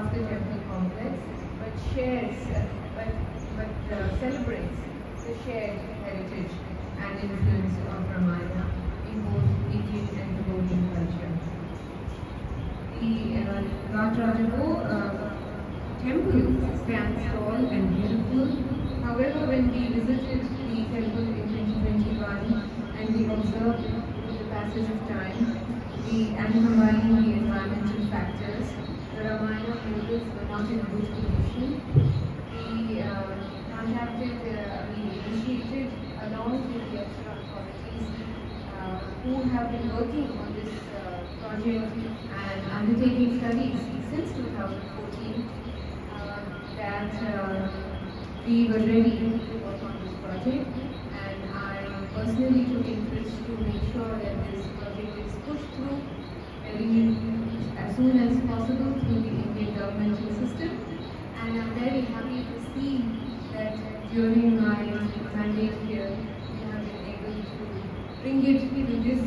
of the temple complex, but shares, uh, but, but uh, celebrates the shared heritage and influence of Ramayana in both Indian and Tibetan culture. The uh, Rajrajago uh, temple stands tall and beautiful. However, when we visited the temple in 2021 and we observed the passage of time, the and combining the environmental factors, the Temples were not in a good condition. We uh, contacted, uh, we initiated along with the APSARA authorities uh, who have been working on this uh, project and undertaking studies since 2014 uh, that uh, we were ready to work on this project and I personally took interest to make sure that this project is pushed through very as soon as possible through the Indian governmental system and I'm very happy to see that during my mandate here we have been able to bring it to this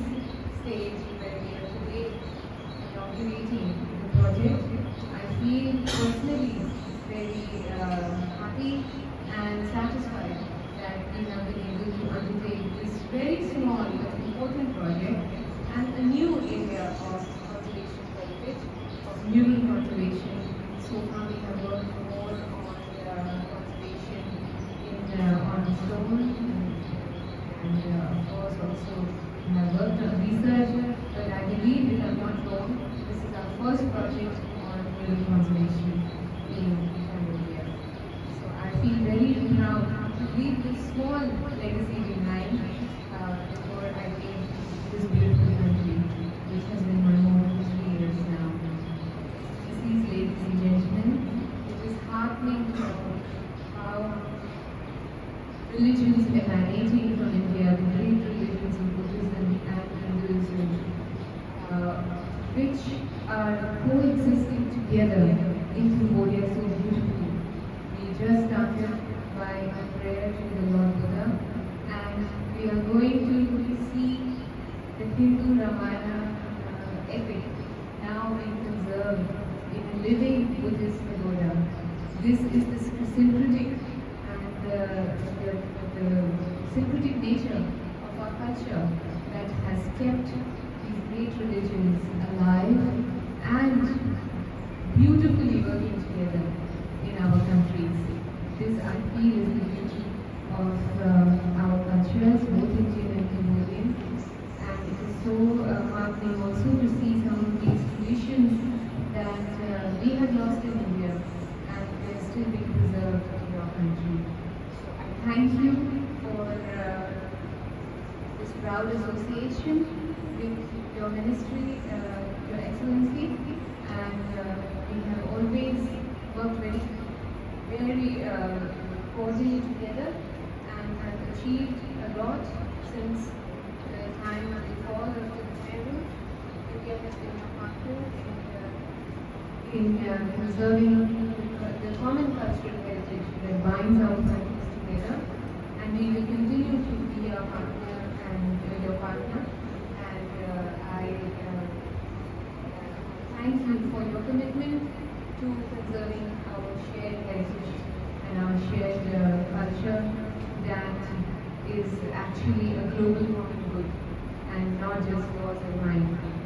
stage where we are today inaugurating the project. I feel personally very uh, happy and satisfied that we have been able to undertake this very small but important project and a new area of conservation benefit, of mural conservation. So far we have worked more on uh, conservation in uh, stone and uh, of course also have worked on research, but I believe if I'm not wrong, this is our first project on mural conservation in Cambodia. So I feel very proud to leave this small legacy behind uh, before I leave this beautiful country, which has been my home for three years now. You see, ladies and gentlemen, it is heartening to know how religions emanating from India, the great religions of Buddhism and Hinduism, uh, which are coexisting together in Cambodia so beautifully. We just started by a prayer to the Lord Buddha, and we are going to see the Hindu Ramayana uh, epic now being conserved in a living Buddhist pagoda. This is the syncretic and the, the, the syncretic nature of our culture that has kept these great religions alive and beautifully working together in our countries. This, I feel, is the beauty of uh, our cultures, both Indian and Cambodian. And it is so uh, heartening also to see some of these traditions that lost in India and they're still being preserved in our country. So I thank you for uh, this proud association with your ministry, uh, your excellency, and uh, we have always worked very, very uh, cordially together and have achieved a lot since the time of the fall of the Nehru. India has been a partner in, uh, in uh, conserving the, the common cultural heritage that binds our countries together, and we will continue to be your partner and uh, your partner. And uh, I uh, thank you for your commitment to preserving our shared heritage and our shared uh, culture that is actually a global common good and not just yours and mine.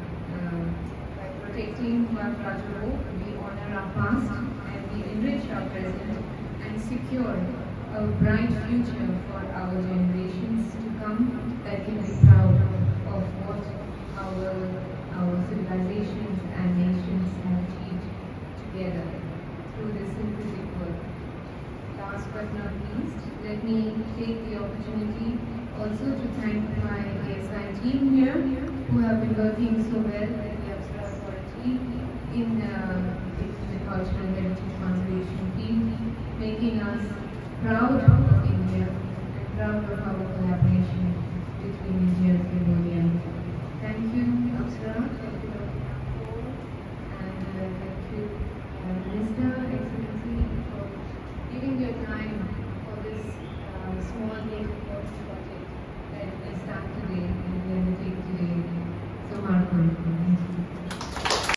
Protecting Rajaro, we honor our past and we enrich our present and secure a bright future for our generations to come that can be proud of what our, our civilizations and nations have achieved together through this syncretic work. Last but not least, let me take the opportunity also to thank my ASI team here who have been working so well и, и, и э,